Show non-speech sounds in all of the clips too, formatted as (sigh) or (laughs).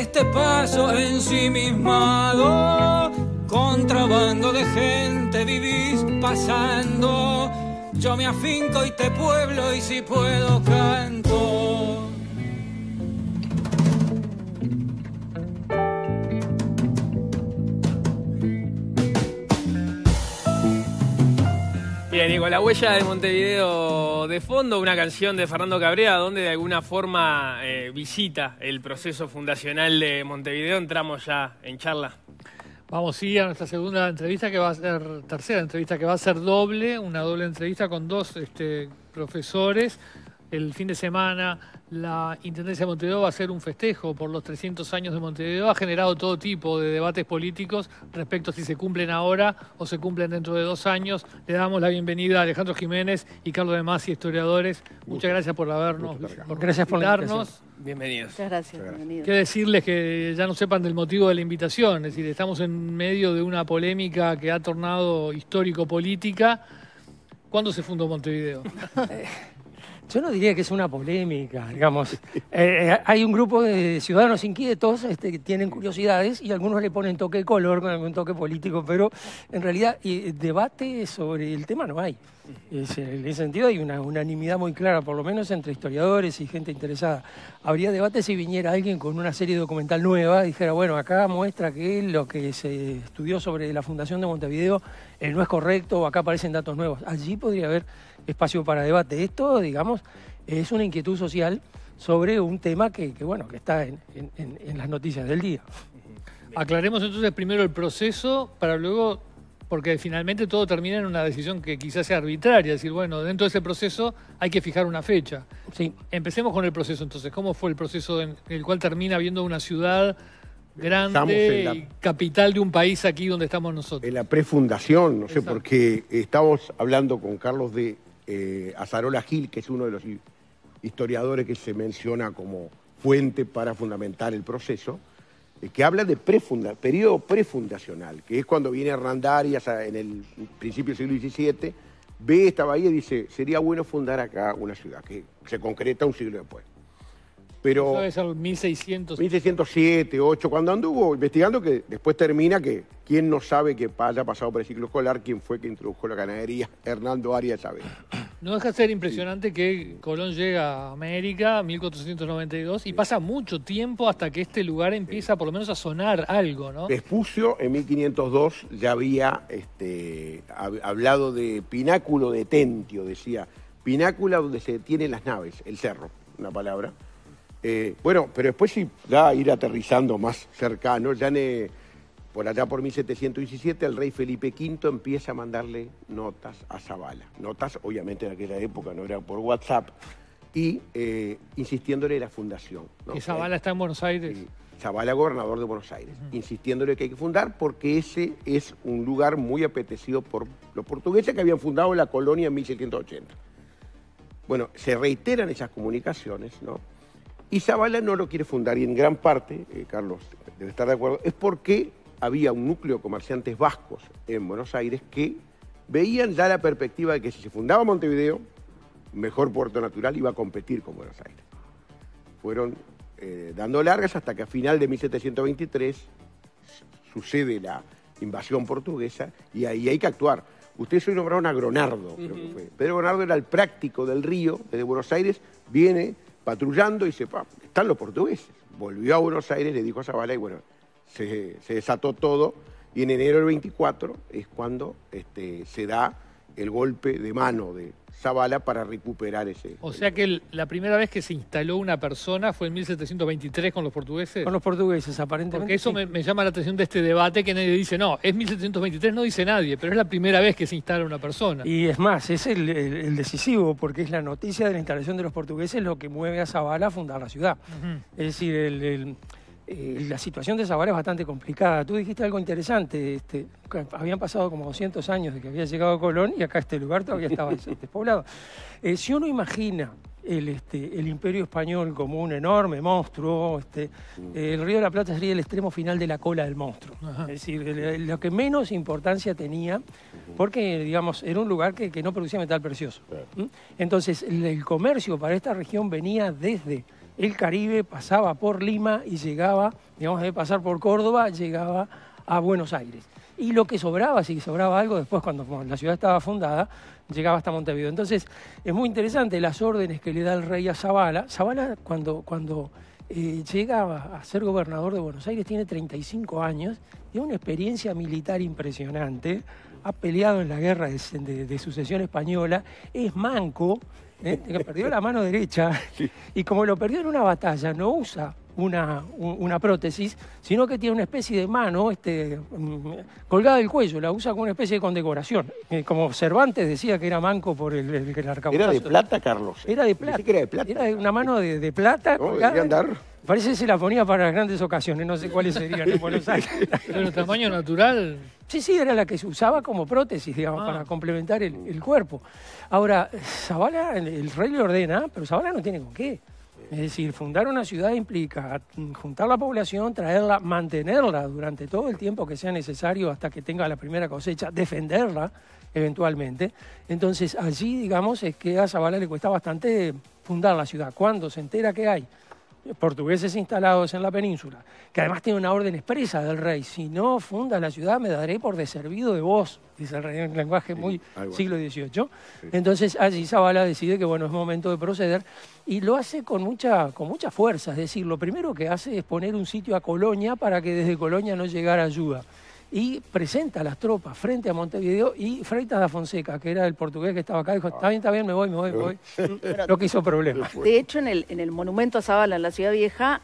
este paso ensimismado. Contrabando de gente vivís pasando. Yo me afinco y te pueblo y si puedo canto. Con la huella de Montevideo de fondo, una canción de Fernando Cabrera, donde de alguna forma eh, visita el proceso fundacional de Montevideo. Entramos ya en charla. Vamos sí a nuestra segunda entrevista que va a ser, tercera entrevista que va a ser doble, una doble entrevista con dos este, profesores. El fin de semana la Intendencia de Montevideo va a hacer un festejo por los 300 años de Montevideo. Ha generado todo tipo de debates políticos respecto a si se cumplen ahora o se cumplen dentro de dos años. Le damos la bienvenida a Alejandro Jiménez y Carlos de Masi, historiadores. Muchas gracias por habernos, por Gracias por la invitarnos. Bienvenidos. Muchas gracias, bienvenido. Quiero decirles que ya no sepan del motivo de la invitación, es decir, estamos en medio de una polémica que ha tornado histórico-política. ¿Cuándo se fundó Montevideo? (laughs) Yo no diría que es una polémica, digamos. (laughs) Eh, eh, hay un grupo de ciudadanos inquietos este, que tienen curiosidades y algunos le ponen toque de color con algún toque político, pero en realidad eh, debate sobre el tema no hay. Es, en ese sentido hay una unanimidad muy clara, por lo menos entre historiadores y gente interesada. Habría debate si viniera alguien con una serie documental nueva y dijera, bueno, acá muestra que lo que se estudió sobre la fundación de Montevideo eh, no es correcto o acá aparecen datos nuevos. Allí podría haber espacio para debate. Esto, digamos, es una inquietud social sobre un tema que, que, bueno, que está en, en- en las noticias del día. Aclaremos entonces primero el proceso para luego, porque finalmente todo termina en una decisión que quizás sea arbitraria, es decir, bueno, dentro de ese proceso hay que fijar una fecha. Sí. Empecemos con el proceso entonces. ¿Cómo fue el proceso en el cual termina viendo una ciudad grande la- y capital de un país aquí donde estamos nosotros? En la prefundación, no sé, Exacto. porque estamos hablando con Carlos de eh, Azarola Gil, que es uno de los hi- historiadores que se menciona como fuente para fundamentar el proceso, eh, que habla de prefunda, periodo prefundacional, que es cuando viene Hernán Arias a- en el principio del siglo XVII, ve esta bahía y dice, sería bueno fundar acá una ciudad, que se concreta un siglo después. Pero... Eso es el 1600. 1607, 8, cuando anduvo investigando, que después termina que quién no sabe que haya pasado por el ciclo escolar, quién fue que introdujo la ganadería, (laughs) Hernando Arias sabe. No deja de ser impresionante que Colón llega a América 1492 y pasa mucho tiempo hasta que este lugar empieza por lo menos a sonar algo, ¿no? Vespucio en 1502 ya había este, hab- hablado de pináculo de Tentio, decía, pináculo donde se detienen las naves, el cerro, una palabra. Eh, bueno, pero después sí, ya ir aterrizando más cercano, ya ne- por allá por 1717 el rey Felipe V empieza a mandarle notas a Zavala. Notas, obviamente en aquella época no era por WhatsApp, y eh, insistiéndole en la fundación. ¿no? Que Zavala está en Buenos Aires. Sí, Zavala, gobernador de Buenos Aires, insistiéndole que hay que fundar porque ese es un lugar muy apetecido por los portugueses que habían fundado la colonia en 1780. Bueno, se reiteran esas comunicaciones, ¿no? Y Zavala no lo quiere fundar y en gran parte, eh, Carlos debe estar de acuerdo, es porque había un núcleo de comerciantes vascos en Buenos Aires que veían ya la perspectiva de que si se fundaba Montevideo, mejor puerto natural iba a competir con Buenos Aires fueron eh, dando largas hasta que a final de 1723 sucede la invasión portuguesa y ahí hay que actuar. Ustedes hoy nombraron a Gronardo, creo que fue. Pedro Gronardo era el práctico del río, desde Buenos Aires, viene patrullando y dice, "Pa, están los portugueses. Volvió a Buenos Aires, le dijo a Zavala y bueno, se, se desató todo y en enero del 24 es cuando este, se da el golpe de mano de Zavala para recuperar ese... O sea que el- la primera vez que se instaló una persona fue en 1723 con los portugueses. Con los portugueses, aparentemente. Porque eso sí. me, me llama la atención de este debate que nadie dice, no, es 1723, no dice nadie, pero es la primera vez que se instala una persona. Y es más, es el, el- el decisivo, porque es la noticia de la instalación de los portugueses lo que mueve a Zavala a fundar la ciudad. Es decir, el- el- eh, la situación de Zavala es bastante complicada. Tú dijiste algo interesante, este, habían pasado como 200 años de que había llegado Colón y acá este lugar todavía estaba des- (laughs) despoblado. Eh, si uno imagina el, este, el imperio español como un enorme monstruo, este, eh, el Río de la Plata sería el extremo final de la cola del monstruo. Ajá. Es decir, el- lo que menos importancia tenía, porque, digamos, era un lugar que, que no producía metal precioso. ¿Mm? Entonces, el, el comercio para esta región venía desde el Caribe, pasaba por Lima y llegaba, digamos, de pasar por Córdoba, llegaba a Buenos Aires. Y lo que sobraba, si sobraba algo, después cuando, la ciudad estaba fundada, llegaba hasta Montevideo. Entonces, es muy interesante las órdenes que le da el rey a Zavala. Zavala, cuando, cuando eh, llega a ser gobernador de Buenos Aires, tiene 35 años, tiene una experiencia militar impresionante, ha peleado en la guerra de, sucesión española, es manco, ¿eh? (laughs) perdió la mano derecha, y como lo perdió en una batalla, no usa una, una, prótesis, sino que tiene una especie de mano este, mm, colgada del cuello, la usa como una especie de condecoración. Eh, como Cervantes decía que era manco por el, el, ¿Era de plata, Carlos? Era de plata. era de plata. Era una mano de, plata. andar. Parece que se la ponía para las grandes ocasiones, no sé cuáles serían en Buenos (laughs) Aires. ¿Pero tamaño natural? Sí, sí, era la que se usaba como prótesis, digamos, para ah. complementar el, el, cuerpo. Ahora, Zavala, el rey le ordena, pero Zavala no tiene con qué. Es decir, fundar una ciudad implica juntar la población, traerla, mantenerla durante todo el tiempo que sea necesario hasta que tenga la primera cosecha, defenderla eventualmente. Entonces allí, digamos, es que a Zavala le cuesta bastante fundar la ciudad. Cuando se entera que hay portugueses instalados en la península, que además tiene una orden expresa del rey, si no funda la ciudad me daré por deservido de vos, dice el rey en lenguaje muy siglo XVIII. Entonces allí Zavala decide que bueno, es momento de proceder y lo hace con mucha, con mucha fuerza, es decir, lo primero que hace es poner un sitio a Colonia para que desde Colonia no llegara ayuda y presenta a las tropas frente a Montevideo y Freitas da Fonseca, que era el portugués que estaba acá, dijo, está bien, está bien, me voy, me voy, me voy. (laughs) Lo que hizo problema. De hecho, en el, en el monumento a Zavala en la Ciudad Vieja,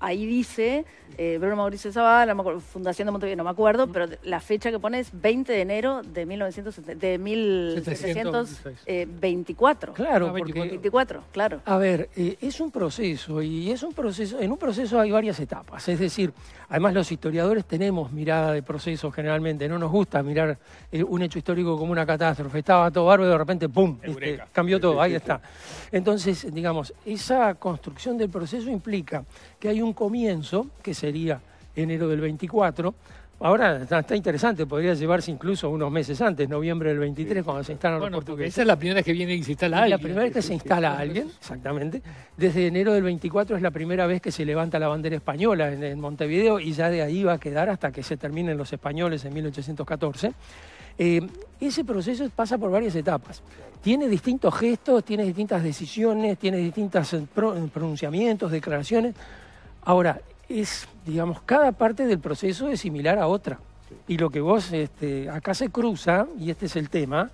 ahí dice eh, Bruno Mauricio Zavala, Fundación de Montevideo, no me acuerdo, pero la fecha que pone es 20 de enero de, 1970, de 1724. claro, 24, claro. A ver, eh, es un proceso y es un proceso, en un proceso hay varias etapas, es decir, además los historiadores tenemos mirada de proceso generalmente, no nos gusta mirar eh, un hecho histórico como una catástrofe, estaba todo bárbaro y de repente, ¡pum!, este, cambió todo, ahí está. Entonces, digamos, esa construcción del proceso implica que hay un comienzo que se sería enero del 24. Ahora está, interesante, podría llevarse incluso unos meses antes, noviembre del 23, cuando se instalan los portugueses. Esa es la primera vez que viene y se instala alguien. La primera vez que se instala alguien, exactamente. Desde enero del 24 es la primera vez que se levanta la bandera española en, Montevideo y ya de ahí va a quedar hasta que se terminen los españoles en 1814. Eh, ese proceso pasa por varias etapas. Tiene distintos gestos, tiene distintas decisiones, tiene distintos pronunciamientos, declaraciones. Ahora, es, digamos, cada parte del proceso es similar a otra. Y lo que vos, este, acá se cruza, y este es el tema,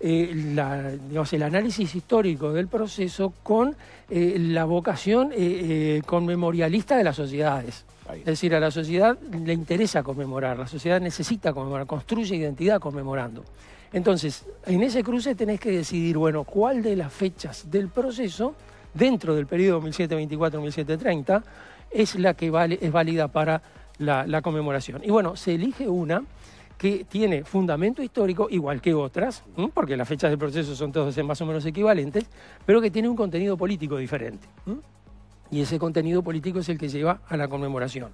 eh, digamos, el análisis histórico del proceso con eh, la vocación eh, conmemorialista de las sociedades. Es decir, a la sociedad le interesa conmemorar, la sociedad necesita conmemorar, construye identidad conmemorando. Entonces, en ese cruce tenés que decidir, bueno, cuál de las fechas del proceso, dentro del periodo 1724-1730, es la que vale, es válida para la, conmemoración. Y bueno, se elige una que tiene fundamento histórico, igual que otras, porque las fechas del proceso son todas más o menos equivalentes, pero que tiene un contenido político diferente. Y ese contenido político es el que lleva a la conmemoración.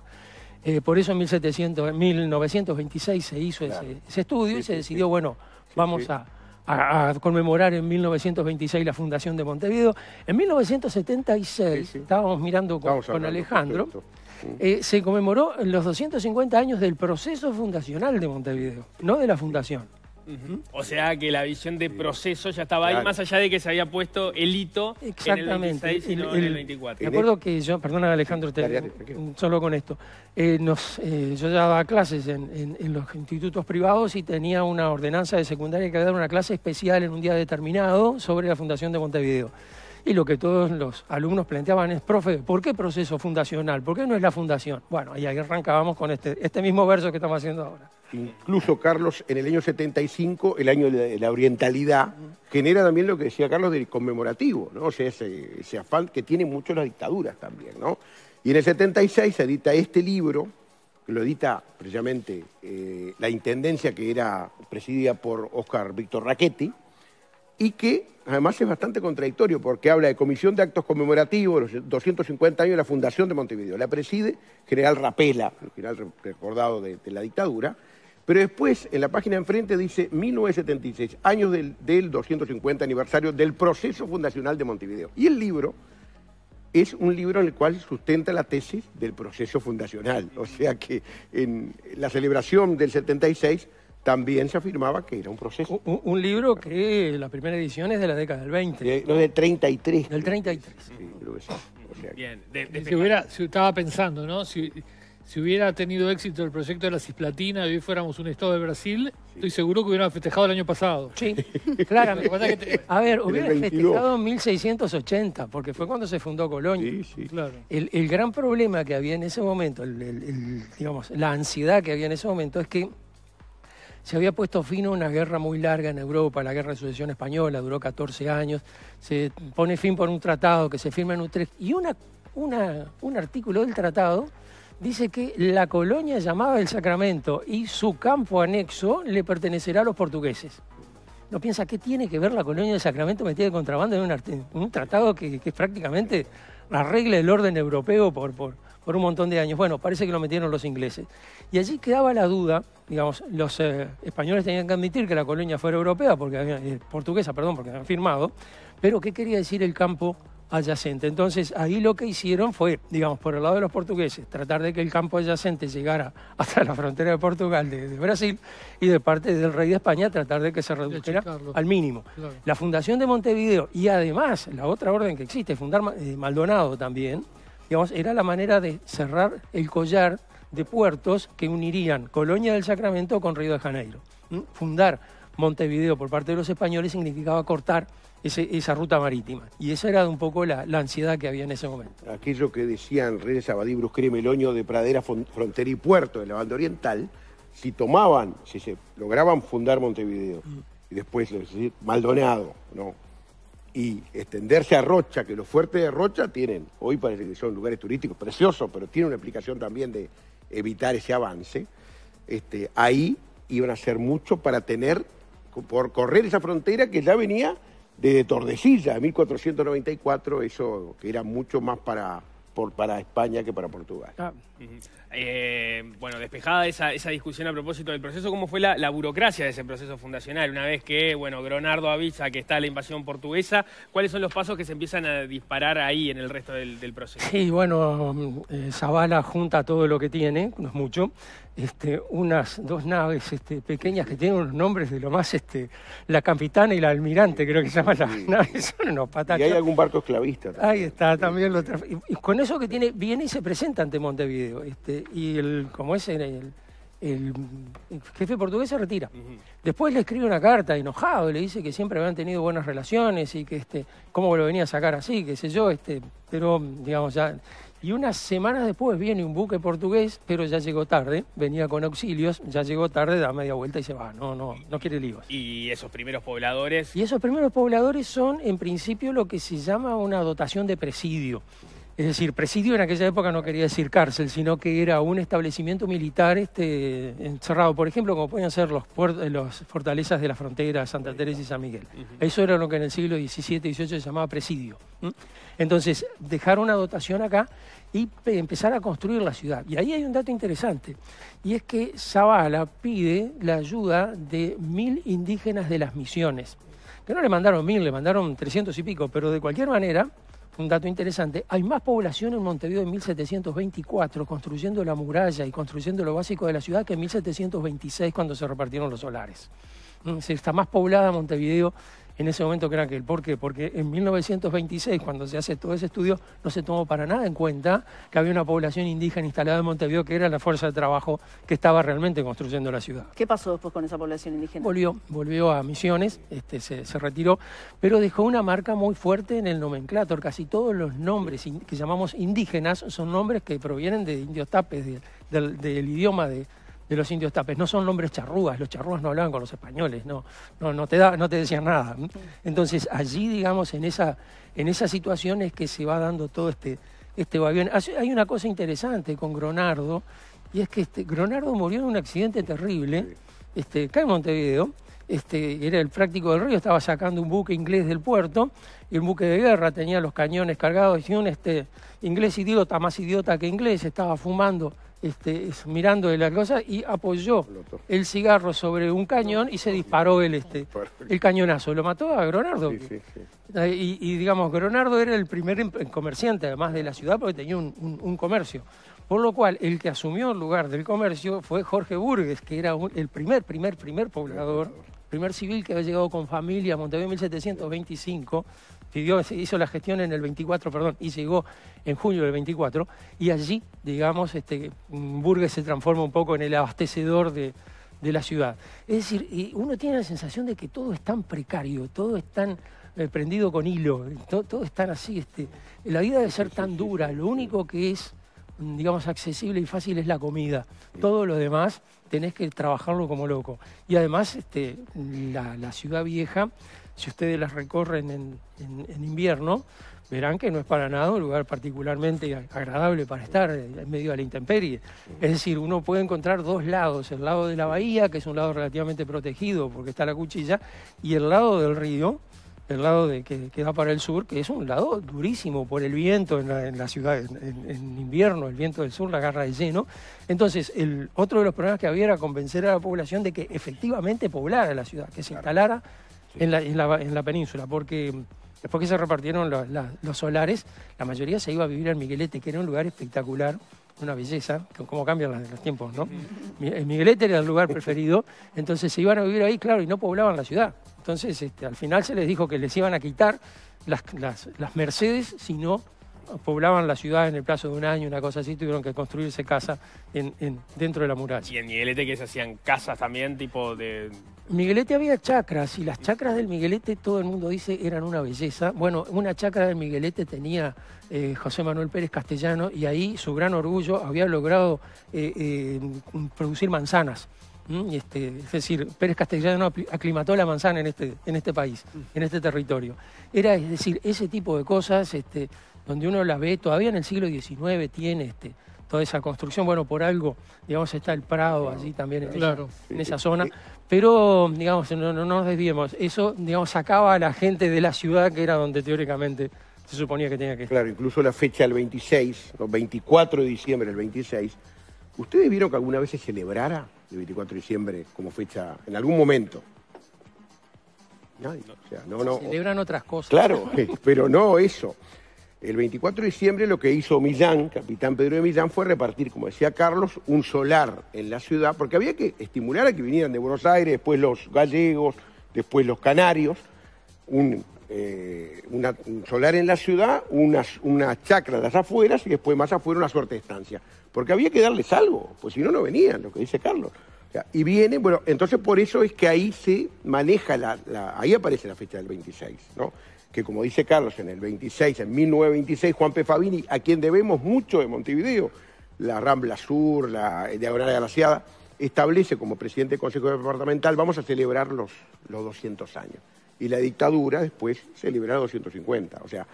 Eh, por eso en 1700, 1926 se hizo ese, estudio y se decidió, bueno, vamos a a, conmemorar en 1926 la fundación de Montevideo. En 1976, estábamos mirando con, Alejandro, eh, se conmemoró los 250 años del proceso fundacional de Montevideo, no de la fundación. O sea que la visión de proceso ya estaba ahí, más allá de que se había puesto el hito Exactamente. en el 26 y no en el 24. Me acuerdo que yo, perdona Alejandro, solo con esto, eh, nos, eh, yo daba clases en, en, los institutos privados y tenía una ordenanza de secundaria que dar una clase especial en un día determinado sobre la Fundación de Montevideo. Y lo que todos los alumnos planteaban es, profe, ¿por qué proceso fundacional? ¿Por qué no es la fundación? Bueno, y ahí arrancábamos con este, este mismo verso que estamos haciendo ahora. Incluso, Carlos, en el año 75, el año de la orientalidad, genera también lo que decía Carlos del conmemorativo, ¿no? O sea, ese, afán que tiene mucho las dictaduras también, ¿no? Y en el 76 se edita este libro, que lo edita precisamente eh, la intendencia que era presidida por Oscar Víctor Raquetti, y que además es bastante contradictorio porque habla de Comisión de Actos Conmemorativos, los 250 años de la Fundación de Montevideo. La preside General Rapela, el general recordado de, la dictadura, pero después en la página enfrente dice 1976, años del, del 250 aniversario del proceso fundacional de Montevideo. Y el libro es un libro en el cual sustenta la tesis del proceso fundacional. O sea que en la celebración del 76 también se afirmaba que era un proceso. Un, un libro que la primera edición es de la década del 20, De- no, del 33. del 33. Sí, creo que sí. O sea Bien, de- Si hubiera, si estaba pensando, ¿no? Si, si hubiera tenido éxito el proyecto de la Cisplatina y hoy fuéramos un estado de Brasil, estoy seguro que hubieran festejado el año pasado. Sí, (laughs) claramente. Lo que pasa es que te- A ver, En el hubiera 22. festejado en 1680, porque fue cuando se fundó Colonia. sí, sí. Claro. El, el gran problema que había en ese momento, el- el- el, digamos, la ansiedad que había en ese momento es que se había puesto fin a una guerra muy larga en Europa, la guerra de sucesión española, duró 14 años, se pone fin por un tratado que se firma en Utrecht y una, una- un artículo del tratado dice que la colonia llamada el Sacramento y su campo anexo le pertenecerá a los portugueses. No piensa qué tiene que ver la colonia del Sacramento metida de contrabando en un, un tratado que, que prácticamente arregla el orden europeo por, por, un montón de años. Bueno, parece que lo metieron los ingleses. Y allí quedaba la duda, digamos, los eh, españoles tenían que admitir que la colonia fuera europea, porque eh, portuguesa, perdón, porque habían firmado, pero ¿qué quería decir el campo adyacente? Entonces ahí lo que hicieron fue, digamos, por el lado de los portugueses, tratar de que el campo adyacente llegara (laughs) hasta la frontera de Portugal, de, de Brasil, y de parte del rey de España tratar de que se redujera al mínimo. Claro. La fundación de Montevideo y además la otra orden que existe, fundar eh, Maldonado también, digamos, era la manera de cerrar el collar de puertos que unirían Colonia del Sacramento con Río de Janeiro. ¿Mm? Fundar Montevideo por parte de los españoles significaba cortar ese- esa ruta marítima. Y esa era un poco la, la ansiedad que había en ese momento. aquello que decían René Sabadí, Brusquer y Meloño de Pradera, Frontera y Puerto de la banda oriental, si tomaban, si se lograban fundar Montevideo y después es decir, Maldonado, ¿no? Y extenderse a Rocha, que los fuertes de Rocha tienen, hoy parece que son lugares turísticos preciosos, pero tienen una explicación también de evitar ese avance, este, ahí iban a hacer mucho para tener, por correr esa frontera que ya venía de Tordesillas, 1494, eso que era mucho más para, por, para España que para Portugal. Ah. Eh, bueno, despejada esa, esa discusión a propósito del proceso, ¿cómo fue la, la burocracia de ese proceso fundacional? Una vez que, bueno, Gronardo avisa que está la invasión portuguesa, ¿cuáles son los pasos que se empiezan a disparar ahí en el resto del, del proceso? Sí, bueno, eh, Zavala junta todo lo que tiene, no es mucho, este, unas dos naves este, pequeñas que tienen unos nombres de lo más, este, la capitana y la almirante, creo que se llaman las naves, (laughs) son unos Y hay algún barco esclavista. también. Ahí está, también lo y, y con eso que tiene, viene y se presenta ante Montevideo. Este, y el, como es el, el- el jefe portugués se retira. Después le escribe una carta enojado, le dice que siempre habían tenido buenas relaciones y que este, cómo lo venía a sacar así, qué sé yo, este, pero digamos ya. Y unas semanas después viene un buque portugués, pero ya llegó tarde, venía con auxilios, ya llegó tarde, da media vuelta y se va, no, no, no quiere líos. Y esos primeros pobladores, Y esos primeros pobladores son, en principio, lo que se llama una dotación de presidio. Es decir, presidio en aquella época no quería decir cárcel, sino que era un establecimiento militar este, encerrado. Por ejemplo, como pueden ser los, fortalezas de la frontera, Santa Teresa y San Miguel. Eso era lo que en el siglo XVII y XVIII se llamaba presidio. Entonces, dejar una dotación acá y pe- empezar a construir la ciudad. Y ahí hay un dato interesante, y es que Zavala pide la ayuda de mil indígenas de las misiones que no le mandaron mil, le mandaron trescientos y pico, pero de cualquier manera, un dato interesante, hay más población en Montevideo en 1724 construyendo la muralla y construyendo lo básico de la ciudad que en 1726 cuando se repartieron los solares. Mm, está más poblada Montevideo en ese momento que era aquel. ¿Por qué? Porque en 1926, cuando se hace todo ese estudio, no se tomó para nada en cuenta que había una población indígena instalada en Montevideo que era la fuerza de trabajo que estaba realmente construyendo la ciudad. ¿Qué pasó después con esa población indígena? Volvió, volvió a Misiones, este, se, se retiró, pero dejó una marca muy fuerte en el nomenclator. Casi todos los nombres in- que llamamos indígenas son nombres que provienen de indios tapes, de- del, del idioma de, de los indios tapes. No son nombres charrúas, los charrúas no hablaban con los españoles, no, no, no, te, da, no te decían nada. Entonces allí, digamos, en esa, en esa situación es que se va dando todo este, este. Hace- Hay una cosa interesante con Gronardo, y es que este, Gronardo murió en un accidente terrible, este, acá en Montevideo, este, era el práctico del río, estaba sacando un buque inglés del puerto, y un buque de guerra tenía los cañones cargados, y un este, inglés idiota, más idiota que inglés, estaba fumando este, es- mirando de la cosa y apoyó el cigarro sobre un cañón y se disparó el, este, (laughs) el cañonazo. Lo mató a Gronardo. Sí, sí, sí. Eh, Y, y, digamos, Gronardo era el primer em- comerciante, además de la ciudad, porque tenía un, un- un comercio. Por lo cual, el que asumió el lugar del comercio fue Jorge Burgues, que era un- el primer, primer, primer poblador, primer civil que había llegado con familia a Montevideo en 1725, pidió, hizo la gestión en el 24, perdón, y llegó en junio del 24, y allí, digamos, este, Burgues se transforma un poco en el abastecedor de, de la ciudad. Es decir, uno tiene la sensación de que todo es tan precario, todo es tan eh, prendido con hilo, todo, todo es tan así. Este, la vida debe ser tan dura, lo único que es, digamos, accesible y fácil es la comida. Todo lo demás tenés que trabajarlo como loco. Y además, este, la, la ciudad vieja, si ustedes las recorren en, en- en invierno, verán que no es para nada un lugar particularmente agradable para estar en medio de la intemperie. Es decir, uno puede encontrar dos lados, el lado de la bahía, que es un lado relativamente protegido porque está la cuchilla, y el lado del río, el lado de, que, que da para el sur, que es un lado durísimo por el viento en la, en la ciudad, en, en- en invierno, el viento del sur la agarra de lleno. Entonces, el, otro de los problemas que había era convencer a la población de que efectivamente poblara la ciudad, que se instalara en, la, en, la, en la península, porque después que se repartieron los, la- los solares, la mayoría se iba a vivir al Miguelete, que era un lugar espectacular, una belleza, cómo cambian los, los tiempos, ¿no? El Miguelete era el lugar preferido, entonces se iban a vivir ahí, claro, y no poblaban la ciudad. Entonces, este, al final se les dijo que les iban a quitar las, las, las Mercedes si no poblaban la ciudad en el plazo de un año, una cosa así, tuvieron que construirse casa en, en- dentro de la muralla. Y en Miguelete que se hacían casas también, tipo de... Miguelete había chacras y las chacras del Miguelete todo el mundo dice eran una belleza. Bueno, una chacra del Miguelete tenía eh, José Manuel Pérez Castellano y ahí su gran orgullo había logrado eh, eh, producir manzanas. este, es decir, Pérez Castellano aclimató la manzana en este, en este país, en este territorio. Era, es decir, ese tipo de cosas este, donde uno las ve, todavía en el siglo XIX tiene este, toda esa construcción. Bueno, por algo, digamos, está el Prado allí también en, esa- Claro. en esa zona. Pero, digamos, no, no, no nos desviemos. Eso, digamos, sacaba a la gente de la ciudad, que era donde teóricamente se suponía que tenía que estar. Claro, incluso la fecha del 26, no, 24 de diciembre del 26. ¿Ustedes vieron que alguna vez se celebrara el 24 de diciembre como fecha en algún momento? Nadie. O sea, no, no. Celebran otras cosas. Claro, (laughs) pero no eso. El 24 de diciembre lo que hizo Millán, capitán Pedro de Millán, fue repartir, como decía Carlos, un solar en la ciudad, porque había que estimular a que vinieran de Buenos Aires, después los gallegos, después los canarios, un, eh, una- solar en la ciudad, unas, una chacra las afueras y después más afuera una suerte de estancia. Porque había que darles algo, pues si no, no venían, lo que dice Carlos. Y viene, bueno, entonces por eso es que ahí se maneja, la, la- ahí aparece la fecha del 26, ¿no? Que como dice Carlos, en el 26, en 1926, Juan P. Fabini, a quien debemos mucho de Montevideo, la Rambla Sur, la Diagonal Agraciada, establece como presidente del Consejo Departamental, vamos a celebrar los, los 200 años. Y la dictadura después celebrará 250, o sea,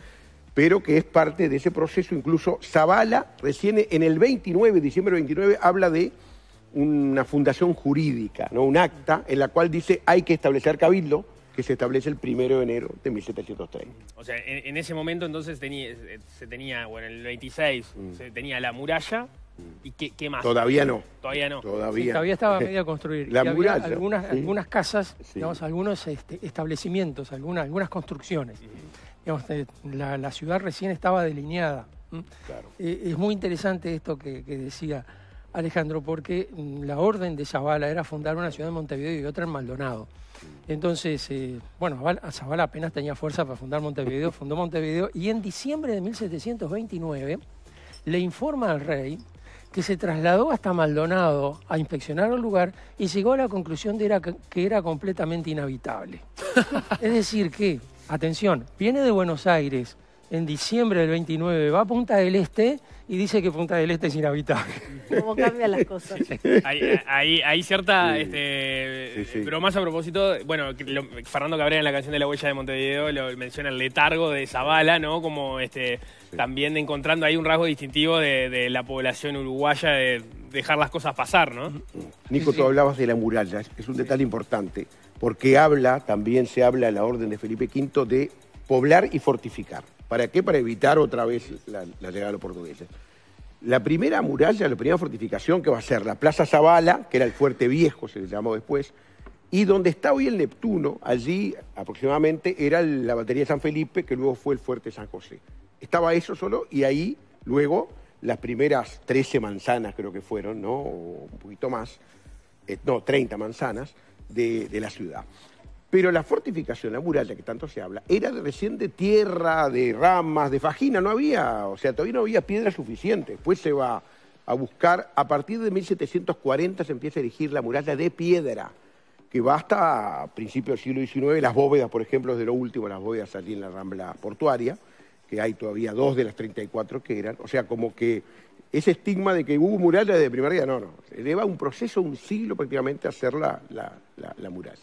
pero que es parte de ese proceso. Incluso Zavala, recién en el 29, diciembre 29, habla de una fundación jurídica, ¿no? un acta en la cual dice hay que establecer cabildo, que se establece el primero de enero de 1730. O sea, en, en ese momento entonces tenía, se tenía, bueno, en el 26 se tenía la muralla y qué, qué más. Todavía no. Todavía no. Sí, Todavía. todavía estaba (laughs) medio a construir. La y había muralla, algunas, sí. algunas casas, Sí. digamos, algunos este, establecimientos, algunas, algunas construcciones. Digamos, eh, la, la ciudad recién estaba delineada. Claro. Eh, es muy interesante esto que, que decía Alejandro, porque mm, la orden de Zavala era fundar una ciudad en Montevideo y otra en Maldonado. Entonces, eh, bueno, Zavala- Zavala apenas tenía fuerza para fundar Montevideo, fundó Montevideo y en diciembre de 1729 le informa al rey que se trasladó hasta Maldonado a inspeccionar el lugar y llegó a la conclusión de era que era completamente inhabitable. (laughs) es decir que, atención, viene de Buenos Aires en diciembre del 29, va a Punta del Este y dice que Punta del Este es inhabitable. Cómo cambian las cosas. Hay, hay, hay cierta, este, Sí, sí. pero más a propósito, bueno, lo- Fernando Cabrera en la canción de La Huella de Montevideo lo menciona el letargo de Zavala, ¿no? Como este, también encontrando ahí un rasgo distintivo de, de la población uruguaya de dejar las cosas pasar, ¿no? Nico, tú hablabas de la muralla, es, es un detalle importante, porque habla, también se habla en la orden de Felipe V de poblar y fortificar. ¿Para qué? Para evitar otra vez la, llegada de los portugueses. La primera muralla, la primera fortificación que va a ser la Plaza Zavala, que era el Fuerte Viejo, se le llamó después, y donde está hoy el Neptuno, allí aproximadamente era la batería de San Felipe, que luego fue el Fuerte San José. Estaba eso solo y ahí luego las primeras 13 manzanas creo que fueron, ¿no? O un poquito más, eh, no, 30 manzanas de la ciudad. Pero la fortificación, la muralla que tanto se habla, era de recién de tierra, de ramas, de fajina, no había, o sea, todavía no había piedra suficiente. Después se va a buscar, a partir de 1740 se empieza a erigir la muralla de piedra, que va hasta principios del siglo XIX, las bóvedas, por ejemplo, de lo último, las bóvedas allí en la Rambla Portuaria, que hay todavía dos de las 34 que eran, o sea, como que ese estigma de que hubo muralla desde primer día, no, no, se lleva un proceso, un siglo prácticamente a hacer la, la, la muralla.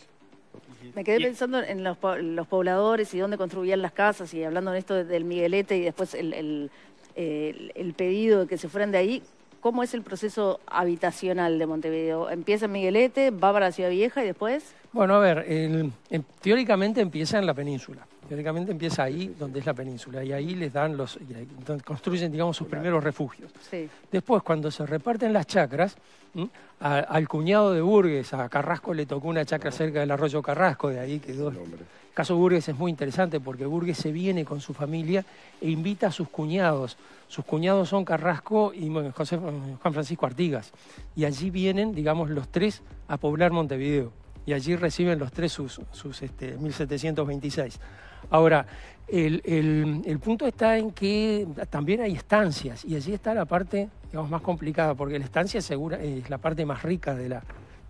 Me quedé pensando en los, po- los pobladores y dónde construían las casas y hablando en esto de- del Miguelete y después el, el- el- el pedido de que se fueran de ahí. ¿Cómo es el proceso habitacional de Montevideo? ¿Empieza en Miguelete, va para la Ciudad Vieja y después? Bueno, a ver, el- teóricamente empieza en la península. Teóricamente empieza ahí donde es la península y ahí les dan los, y ahí donde construyen, digamos, sus primeros refugios. Sí. Después, cuando se reparten las chacras, al cuñado de Burgues, a Carrasco le tocó una chacra cerca del arroyo Carrasco, de ahí quedó. El caso Burgues es muy interesante porque Burgues se viene con su familia e invita a sus cuñados. Sus cuñados son Carrasco y bueno, José, Juan Francisco Artigas. Y allí vienen, digamos, los tres a poblar Montevideo. Y allí reciben los tres sus, sus este, 1726. Ahora, el, el- punto está en que también hay estancias y allí está la parte, digamos, más complicada, porque la estancia segura es la parte más rica de la,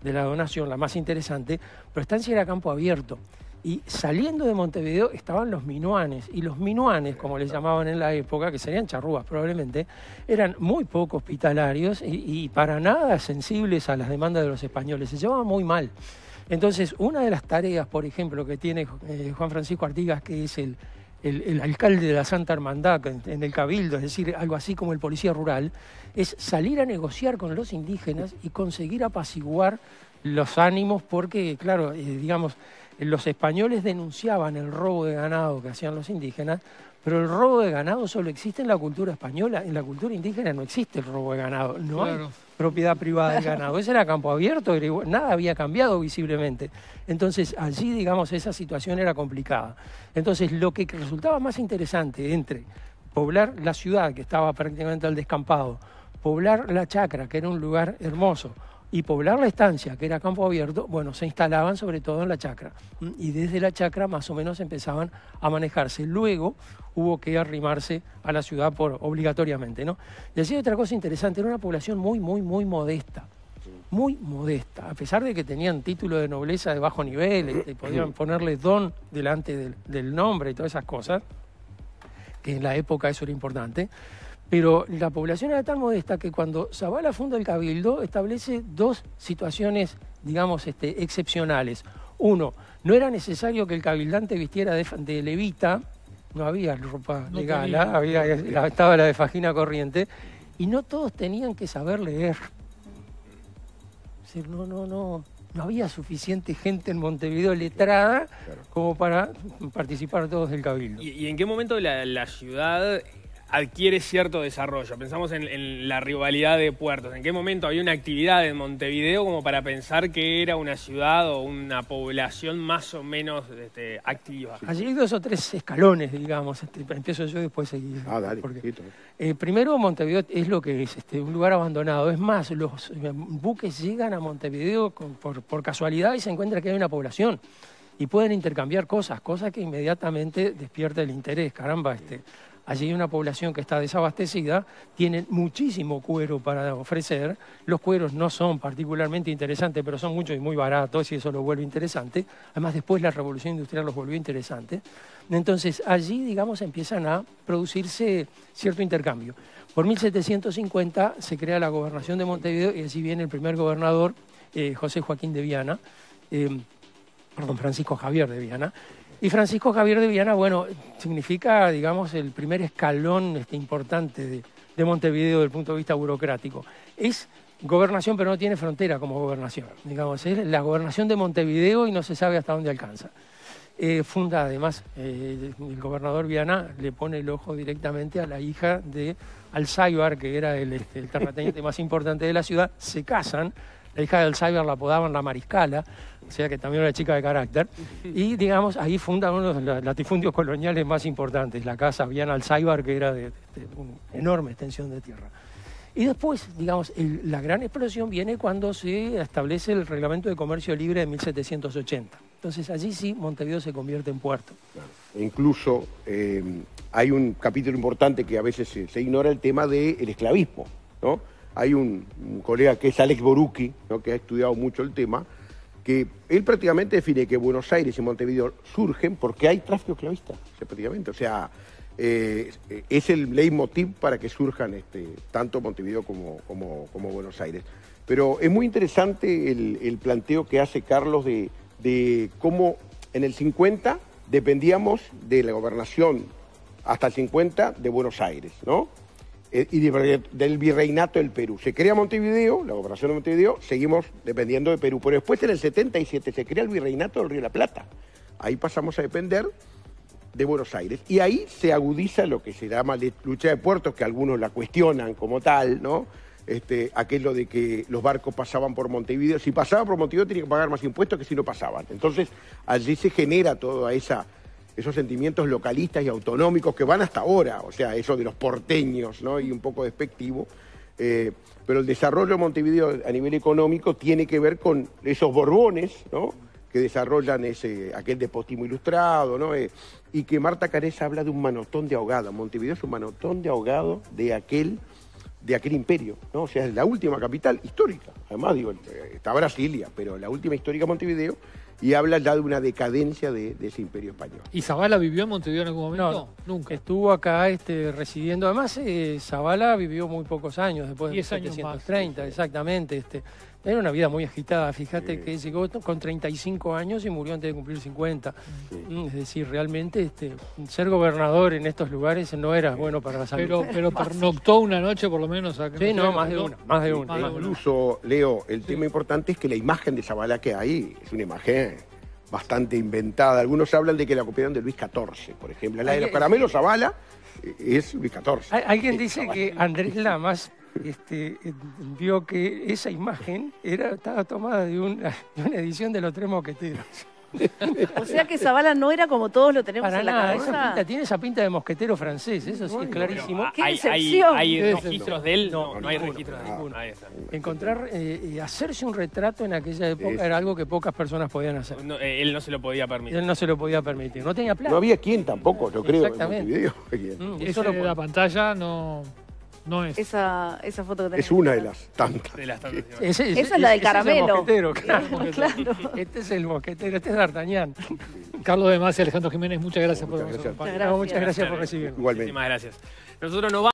de la donación, la más interesante, pero estancia era campo abierto. Y saliendo de Montevideo estaban los minuanes, y los minuanes, como les llamaban en la época, que serían charrúas probablemente, eran muy poco hospitalarios y, y para nada sensibles a las demandas de los españoles, se llevaban muy mal. Entonces, una de las tareas, por ejemplo, que tiene eh, Juan Francisco Artigas, que es el, alcalde de la Santa Hermandad en, el Cabildo, es decir, algo así como el policía rural, es salir a negociar con los indígenas y conseguir apaciguar los ánimos, porque, claro, eh, digamos, los españoles denunciaban el robo de ganado que hacían los indígenas, pero el robo de ganado solo existe en la cultura española, en la cultura indígena no existe el robo de ganado, no hay propiedad privada del (laughs) ganado. Ese era campo abierto, nada había cambiado visiblemente. Entonces, allí, digamos, esa situación era complicada. Entonces, lo que resultaba más interesante entre poblar la ciudad, que estaba prácticamente al descampado, poblar la chacra, que era un lugar hermoso, y poblar la estancia, que era campo abierto, bueno, se instalaban sobre todo en la chacra. Y desde la chacra más o menos empezaban a manejarse. Luego hubo que arrimarse a la ciudad por, obligatoriamente, ¿no? Y así otra cosa interesante, era una población muy, muy, muy modesta. Muy modesta, a pesar de que tenían título de nobleza de bajo nivel, este, podían ponerle don delante del, del nombre y todas esas cosas, que en la época eso era importante. Pero la población era tan modesta que cuando Zavala funda el Cabildo establece dos situaciones, digamos, este, excepcionales. Uno, no era necesario que el cabildante vistiera de, levita, no había ropa No legal, tenía. había, la- estaba la de fajina corriente, y no todos tenían que saber leer. Es decir, no, no, no, no había suficiente gente en Montevideo letrada como para participar todos del Cabildo. ¿Y, y en qué momento la, la ciudad adquiere cierto desarrollo? Pensamos en, en la rivalidad de puertos. ¿En qué momento había una actividad en Montevideo como para pensar que era una ciudad o una población más o menos este, activa? Allí hay dos o tres escalones, digamos. este, empiezo yo y después seguir. Ah, dale. porque-. Eh, primero, Montevideo es lo que es, este, un lugar abandonado. Es más, los eh, buques llegan a Montevideo con- por, por casualidad y se encuentra que hay una población. Y pueden intercambiar cosas, cosas que inmediatamente despierta el interés. Caramba, este, allí hay una población que está desabastecida, tienen muchísimo cuero para ofrecer. Los cueros no son particularmente interesantes, pero son muchos y muy baratos y eso lo vuelve interesante. Además, después la revolución industrial los volvió interesantes. Entonces, allí, digamos, empiezan a producirse cierto intercambio. Por 1750 se crea la gobernación de Montevideo y allí viene el primer gobernador, eh, José Joaquín de Viana, eh, perdón, Francisco Javier de Viana. Y Francisco Javier de Viana, bueno, significa, digamos, el primer escalón este, importante de, de Montevideo desde el punto de vista burocrático. Es gobernación, pero no tiene frontera como gobernación. Digamos, es la gobernación de Montevideo y no se sabe hasta dónde alcanza. eh, funda además, eh, el gobernador Viana le pone el ojo directamente a la hija de Alzheimer, que era el, este, el terrateniente más importante de la ciudad, se casan, la hija de Alzheimer la apodaban la mariscala, o sea que también era chica de carácter, y digamos, ahí funda uno de los latifundios coloniales más importantes, la casa Viana Alzheimer, que era de, de una enorme extensión de tierra. Y después, digamos, la gran explosión viene cuando se establece el Reglamento de Comercio Libre de 1780. Entonces allí sí Montevideo se convierte en puerto. E Incluso eh, hay un capítulo importante que a veces se, ignora, el tema del esclavismo. ¿no? Hay un, colega que es Alex Borucki, que ha estudiado mucho el tema, que él prácticamente define que Buenos Aires y Montevideo surgen porque hay tráfico esclavista, prácticamente. O sea, eh, es el leitmotiv para que surjan este, tanto Montevideo como, Buenos Aires. Pero es muy interesante el, planteo que hace Carlos de cómo en el 50 dependíamos de la gobernación hasta el 50 de Buenos Aires, ¿no? Eh, y de- del virreinato del Perú. Se crea Montevideo, la gobernación de Montevideo, seguimos dependiendo de Perú. Pero después en el 77 se crea el virreinato del Río de la Plata. Ahí pasamos a depender de Buenos Aires. Y ahí se agudiza lo que se llama lucha de puertos, que algunos la cuestionan como tal, ¿no? Este, aquello de que los barcos pasaban por Montevideo. Si pasaban por Montevideo tenían que pagar más impuestos que si no pasaban. Entonces, allí se genera toda esa esos sentimientos localistas y autonómicos que van hasta ahora, o sea, eso de los porteños, ¿no? Y un poco despectivo. Eh, pero el desarrollo de Montevideo a nivel económico tiene que ver con esos borbones, ¿no? Que desarrollan ese, aquel despotismo ilustrado, ¿no? Eh, y que Marta Careza habla de un manotón de ahogado. Montevideo es un manotón de ahogado de aquel, de aquel imperio, ¿no? O sea, es la última capital histórica. Además, digo, eh, está Brasilia, pero la última histórica Montevideo, y habla ya de una decadencia de, de ese imperio español. ¿Y Zavala vivió en Montevideo en algún momento? No, nunca. Estuvo acá este, residiendo. Además, eh, Zavala vivió muy pocos años, después de Diez años 1730, exactamente. Este, era una vida muy agitada. Fíjate que llegó con 35 años y murió antes de cumplir 50. Mm, Es decir, realmente este, ser gobernador en estos lugares no era bueno para la salud. Pero, pero (laughs) pernoctó una noche por lo menos acá. Sí, no, más de una, más de una. Más de una. Incluso, Leo, el tema importante es que la imagen de Zabala que hay es una imagen bastante inventada. Algunos hablan de que la copiaron de Luis XIV, por ejemplo. La de los caramelos Zabala eh, es Luis XIV. Hay- Alguien dice Zavala. que Andrés Lamas este, vio que esa imagen era, estaba tomada de una, (laughs) de una edición de Los Tres Mosqueteros. O sea que Zavala no era como todos lo tenemos Para en la nada, esa cabeza. pinta, tiene esa pinta de mosquetero francés, eso sí es clarísimo. Qué ¿Hay, hay, registros de él? No, No, no hay registros de ninguno. Está. Encontrar, eh, hacerse un retrato en aquella época era algo que pocas personas podían hacer. No, eh, él no se lo podía permitir. él no se lo podía permitir, no tenía plata. No había quien tampoco, yo creo, en Exactamente. Montevideo. (laughs) ¿Quién? Mm, Eso eso lo de la pantalla no, no es. Esa, esa foto que tenés. Es una de las tantas. De las tantas imágenes. Ese- Esa es la del el caramelo. mosquetero, (laughs) claro. Claro. Este es el mosquetero, este es D'Artagnan. (laughs) Carlos Demás y Alejandro Jiménez, muchas gracias por Muchas habernos gracias. Muchas gracias por recibirnos. Igualmente. Muchísimas gracias. Nosotros nos vamos.